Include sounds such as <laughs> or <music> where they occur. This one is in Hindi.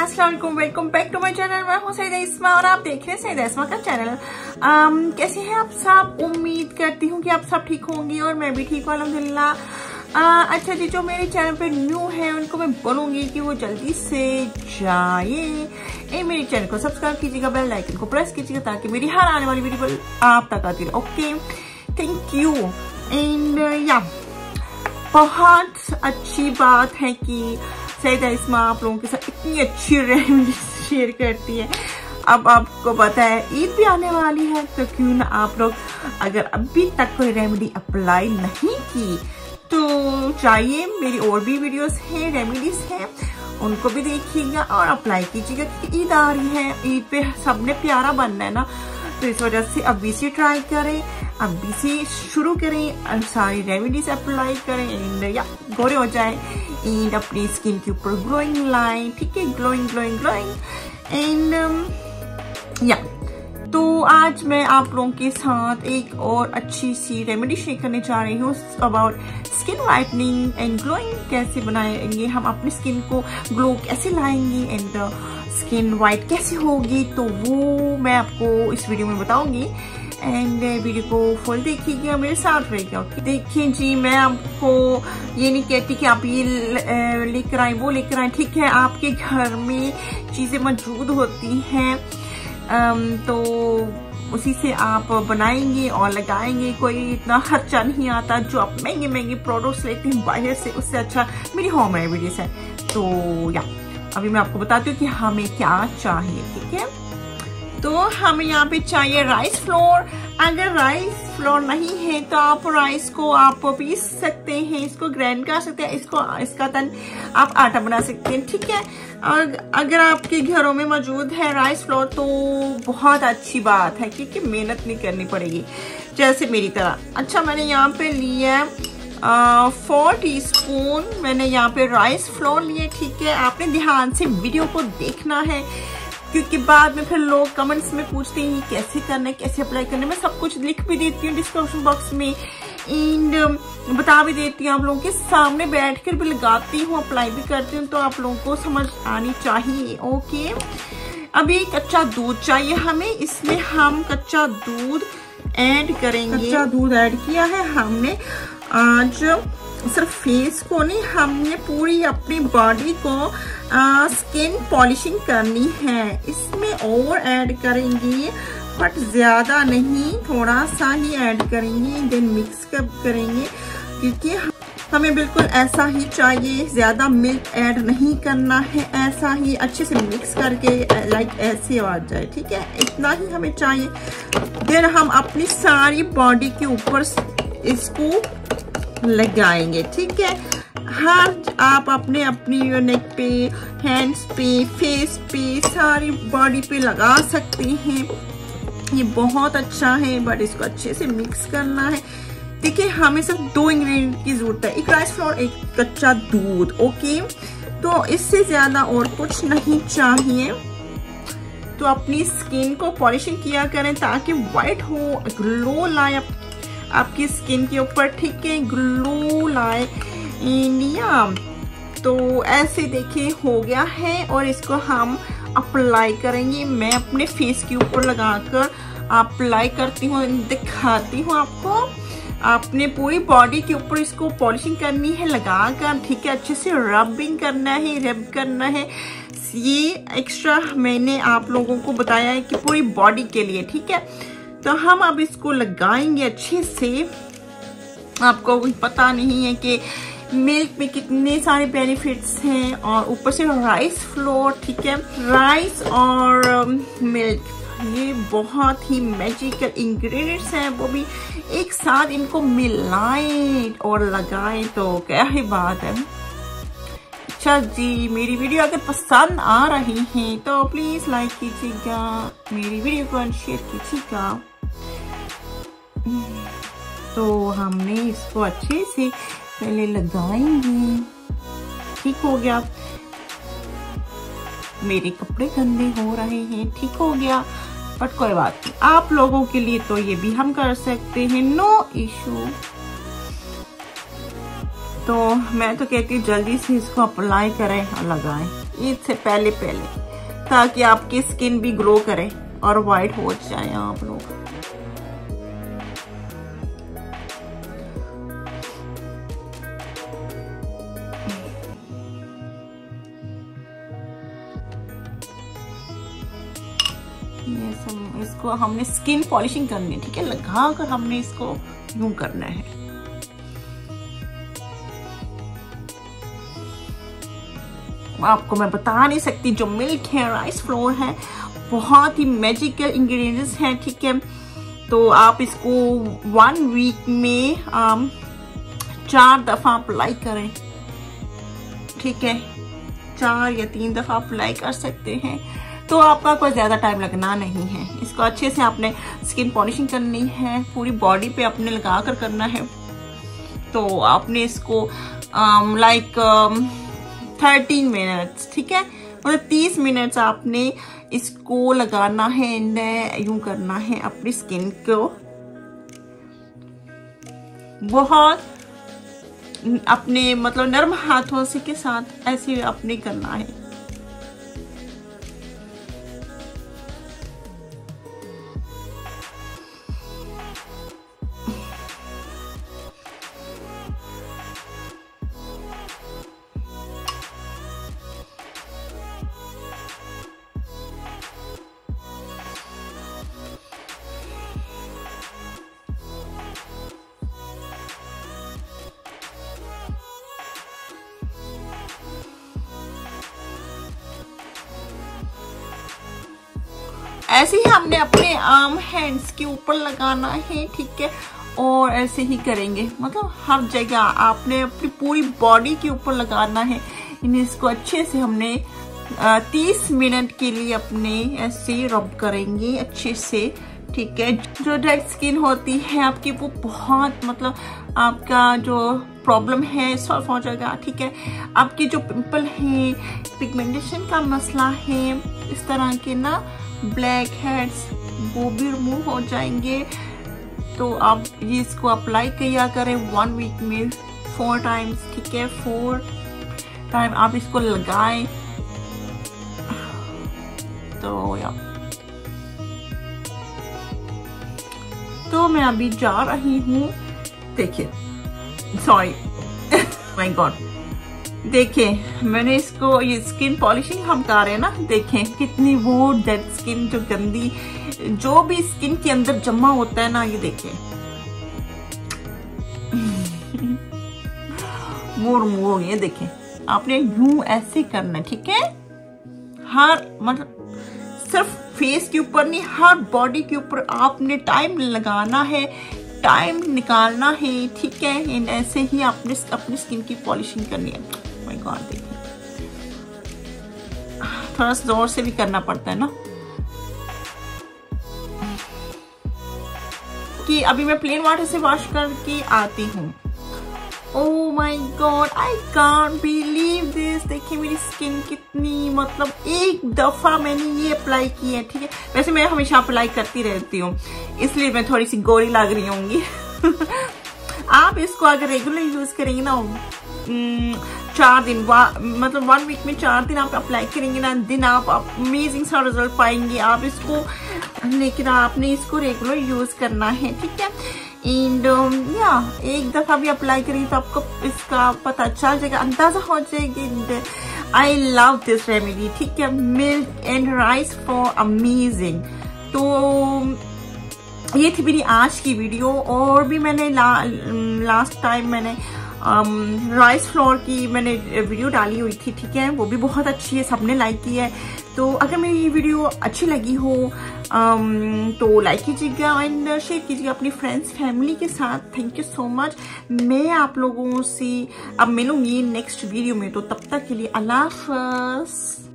अस्सलाम welcome back to my channel मैं हूँ सईदा इस्मा और आप देख रहे हैं सईदा इस्मा का चैनल um, कैसे हैं आप सब? उम्मीद करती हूँ कि आप सब ठीक होंगे और मैं भी ठीक हूँ अलहमदिल्ला uh, अच्छा जी जो मेरे चैनल पे न्यू है उनको मैं बोलूँगी कि वो जल्दी से जाए. ए मेरे चैनल को सब्सक्राइब कीजिएगा बेल आइकन को प्रेस कीजिएगा ताकि मेरी हर आने वाली वीडियो आप तक आती रहे. ओके थैंक यू एंड या बहुत अच्छी बात है कि सैदा इसमा आप लोगों के साथ। इतनी अच्छी रेमेडी शेयर करती है। अब आपको पता है, ईद भी आने वाली है तो क्यों ना आप लोग अगर अभी तक कोई रेमेडी अप्लाई नहीं की तो चाहिए, मेरी और भी वीडियोस हैं रेमेडीज हैं, उनको भी देखिएगा और अप्लाई कीजिएगा, क्योंकि ईद आ रही है, ईद पे सबने प्यारा बनना है ना। तो इस वजह से अभी से ट्राई करें। अभी से शुरू करें, सारी रेमेडीज अप्लाई करें एंड या गोरे हो जाए। एंड अपनी स्किन के ऊपर ग्लोइंग लाइन ठीक है? ग्लोइंग ग्लोइंग ग्लोइंग एंड या तो आज मैं आप लोगों के साथ एक और अच्छी सी रेमेडी शेयर करने जा रही हूँ about skin whitening and glowing कैसे बनाएँगे, हम अपनी स्किन को ग्लो कैसे लाएँगे एंड स्किन वाइट कैसे होगी तो वो मैं आपको इस वीडियो में बताऊँगी। एंड वीडियो को फुल देखिएगा, मेरे साथ रहेगा देखिए जी, मैं आपको ये नहीं कहती कि आप ये लेकर आए, वो लेकर आए, ठीक है? आपके घर में चीज़ें मौजूद होती हैं तो उसी से आप बनाएँगे और लगाएँगे, कोई इतना खर्चा नहीं आता, जो आप महँगे महँगे प्रोडक्ट्स लेते हैं, बाहर से उससे अच्छा मेरी होम रेमेडीज है। तो या, अभी मैं आपको बताती हूँ कि हमें क्या चाहिए, ठीक है? तो हमें यहाँ पे चाहिए राइस फ्लोर अगर राइस फ्लोर नहीं है तो आप राइस को आप पीस सकते हैं, इसको ग्राइंड कर सकते हैं, इसको, इसका तन आप आटा बना सकते हैं, ठीक है? अगर आपके घरों में मौजूद है राइस फ्लोर तो बहुत अच्छी बात है, क्योंकि मेहनत नहीं करनी पड़ेगी। जैसे मेरी तरह। अच्छा मैंने यहाँ पे लिया फोर टी स्पून मैंने यहाँ पे राइस फ्लोर लिए, ठीक है? आपने ध्यान से वीडियो को देखना है। क्योंकि बाद में फिर लोग कमेंट्स में पूछते हैं कैसे करना है, कैसे अप्लाई करना है? मैं सब कुछ लिख भी देती हूँ डिस्क्रिप्शन बॉक्स में एंड बता भी देती हूँ आप लोगों के। सामने बैठ कर भी लगाती हूँ अप्लाई भी करती हूँ तो आप लोगों को समझ आनी चाहिए। ओके अभी कच्चा दूध चाहिए हमें। इसमें हम कच्चा दूध ऐड करेंगे। कच्चा दूध ऐड किया है हमने। आज सिर्फ़ फेस को नहीं, हमने पूरी अपनी बॉडी को स्किन पॉलिशिंग करनी है। इसमें और ऐड करेंगे बट ज़्यादा नहीं, थोड़ा सा ही ऐड करेंगे देन मिक्स करेंगे, क्योंकि हमें बिल्कुल ऐसा ही चाहिए, ज़्यादा मिल्क ऐड नहीं करना है, ऐसा ही अच्छे से मिक्स करके लाइक ऐसे आ जाए, ठीक है? इतना ही हमें चाहिए। देन हम अपनी सारी बॉडी के ऊपर इसको लगाएँगे, ठीक है? हर आप अपने अपनी नेक पे हैंड्स पे फेस पे सारी बॉडी पे लगा सकते हैं। ये बहुत अच्छा है बट इसको अच्छे से मिक्स करना है। देखिए हमें सिर्फ़ दो इंग्रेडिएंट की ज़रूरत है एक राइस फ्लोर एक कच्चा दूध ओके तो इससे ज़्यादा और कुछ नहीं चाहिए। तो अपनी स्किन को पॉलिशिंग किया करें ताकि व्हाइट हो ग्लो लाए। आप, आपकी स्किन के ऊपर ठीक है? ग्लो लाए। इंडिया। तो ऐसे देखिए, हो गया है और इसको हम अप्लाई करेंगे। मैं अपने फेस के ऊपर लगाकर अप्लाई करती हूँ, दिखाती हूँ आपको। आपने पूरी बॉडी के ऊपर इसको पॉलिशिंग करनी है, लगाकर, ठीक है, अच्छे से रबिंग करना है रब करना है। ये एक्स्ट्रा मैंने आप लोगों को बताया है कि पूरी बॉडी के लिए, ठीक है। तो हम अब इसको लगाएँगे अच्छे से। आपको पता नहीं है कि मिल्क में कितने सारे बेनिफिट्स हैं और ऊपर से राइस फ्लोर ठीक है? राइस और मिल्क um, ये बहुत ही मैजिकल इंग्रेडिएंट्स हैं वो भी एक साथ इनको मिलाएँ और लगाएँ तो क्या ही बात है। अच्छा जी मेरी वीडियो अगर पसंद आ रही है तो प्लीज़ लाइक कीजिएगा मेरी वीडियो को शेयर कीजिएगा। तो हमने इसको अच्छे से पहले लगाएँगे। ठीक हो गया। मेरे कपड़े गंदे हो रहे हैं। ठीक हो गया। बट कोई बात नहीं। आप लोगों के लिए तो ये भी हम कर सकते हैं। नो इशू तो मैं तो कहती हूँ, जल्दी से इसको अप्लाई करें और लगाएँ। ईद से पहले पहले। ताकि आपकी स्किन भी ग्लो करे और वाइट हो जाए आप लोग। इसको हमने स्किन पॉलिशिंग करनी है ठीक है? लगा कर हमने इसको यूँ करना है। आपको मैं बता नहीं सकती जो मिल्क है राइस फ्लोर है बहुत ही मैजिकल इंग्रेडिएंट्स हैं ठीक है? तो आप इसको वन वीक में आम, चार दफ़ा अप्लाई करें ठीक है? चार या तीन दफ़ा अप्लाई कर सकते हैं। तो आपका कोई ज़्यादा टाइम लगना नहीं है। इसको अच्छे से आपने स्किन पॉलिशिंग करनी है, पूरी बॉडी पे आपने लगा कर करना है। तो आपने इसको लाइक थर्टीन मिनट्स ठीक है? मतलब तीस मिनट्स आपने इसको लगाना है एंड यूँ करना है अपनी स्किन को। बहुत अपने मतलब नर्म हाथों से के साथ ऐसे अपने करना है। ऐसे ही हमने अपने आर्म हैंड्स के ऊपर लगाना है, ठीक है? और ऐसे ही करेंगे। मतलब हर जगह आपने अपनी पूरी बॉडी के ऊपर लगाना है। इन इसको अच्छे से हमने तीस मिनट के लिए अपने ऐसे रब करेंगे अच्छे से, ठीक है? जो डेड स्किन होती है आपकी, वो बहुत मतलब आपका जो प्रॉब्लम है सॉल्व हो जाएगा, ठीक है? आपके जो पिंपल है पिगमेंटेशन का मसला है, इस तरह के ना ब्लैक हेड्स वो भी रिमूव हो जाएँगे। तो आप ये इसको अप्लाई किया करें वन वीक में फोर टाइम्स ठीक है? फोर टाइम आप इसको लगाएँ। तो या तो मैं अभी जा रही हूँ। देखिए सॉरी माय गॉड देखें मैंने इसको, ये स्किन पॉलिशिंग हम कर रहे हैं ना, देखें कितनी वो डेड स्किन जो गंदी, जो भी स्किन के अंदर जमा होता है ना, ये देखें। <laughs> रिमूव हो गई देखें। आपने यूँ ऐसे करना है, ठीक है? हर मतलब सिर्फ़ फेस के ऊपर नहीं, हर बॉडी के ऊपर आपने टाइम लगाना है टाइम निकालना है, ठीक है? ऐसे ही आपने अपनी स्किन की पॉलिशिंग करनी है। माय गॉड देखिए। थोड़ा सा ज़ोर से भी करना पड़ता है ना? कि अभी मैं प्लेन वाटर से वॉश करके आती हूँ। ओ my god I can't believe this देखिए मेरी स्किन कितनी मतलब एक दफ़ा मैंने ये अप्लाई की है ठीक है? वैसे मैं हमेशा अप्लाई करती रहती हूँ इसलिए मैं थोड़ी सी गोरी लग रही होंगी। <laughs> आप इसको अगर रेगुलर यूज़ करेंगे ना चार दिन वा, मतलब वन वीक में चार दिन आप अप्लाई करेंगे ना दिन आप अमेजिंग सा रिज़ल्ट पाएँगे। आप इसको लेकिन आपने इसको रेगुलर यूज़ करना है ठीक है? एंड या um, एक दफ़ा भी अप्लाई करेंगे तो आपको इसका पता चल जाएगा अंदाज़ा हो जाएगी। आई लव दिस रेमेडी ठीक है? Milk and rice for amazing तो ये थी मेरी आज की वीडियो और भी मैंने ला, लास्ट टाइम मैंने राइस um, फ्लोर की मैंने वीडियो डाली हुई थी ठीक है? वो भी बहुत अच्छी है सबने लाइक की है। तो अगर मेरी ये वीडियो अच्छी लगी हो तो लाइक कीजिएगा एंड शेयर कीजिएगा अपनी फ्रेंड्स फैमिली के साथ। थैंक यू सो मच मैं आप लोगों से अब मिलूँगी नेक्स्ट वीडियो में। तो तब तक के लिए अल्लाह हाफ़